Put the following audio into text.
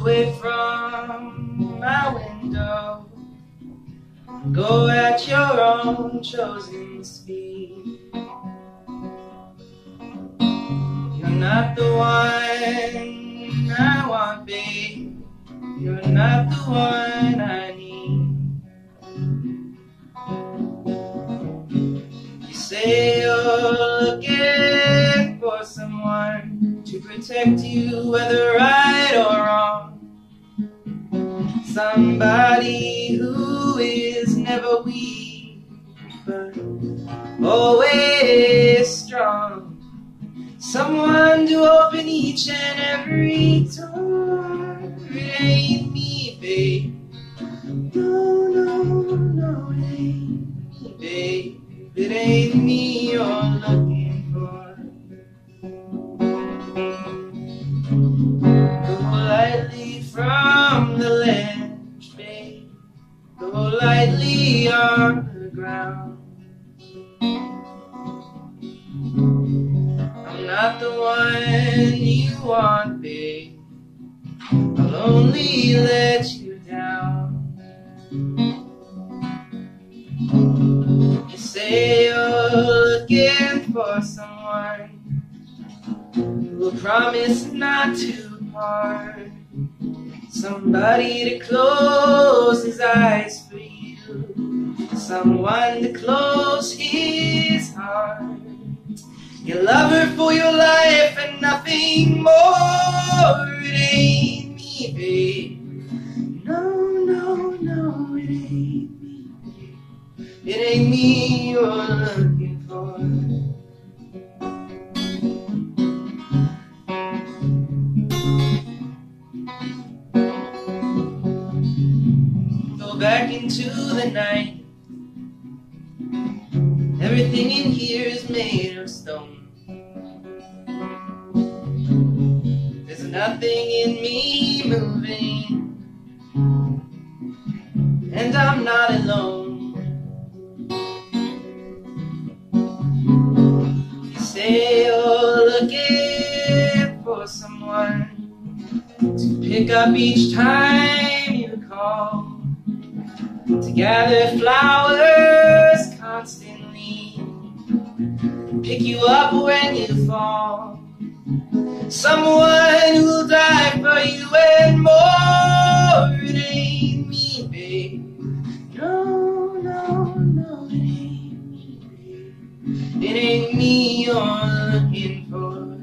Away from my window. Go at your own chosen speed. You're not the one I want, babe. You're not the one I need. You say you're looking for someone to protect you, whether wrong. Somebody who is never weak, but always strong. Someone to open each and every door. It ain't me, babe. No, no, no, it ain't me, babe. It ain't me you're looking for. Ground. I'm not the one you want, babe. I'll only let you down. You say you're looking for someone who will promise not to part. Somebody to close his eyes for. Someone to close his heart. You love her for your life and nothing more. It ain't me, babe. No, no, no, it ain't me. It ain't me you're looking for. Go back into the night. Everything in here is made of stone. There's nothing in me moving, and I'm not alone. You say you're looking for someone to pick up each time you call to gather flowers constantly, pick you up when you fall. Someone who'll die for you and more. It ain't me, babe. No, no, no, it ain't me, babe. It ain't me you're looking for.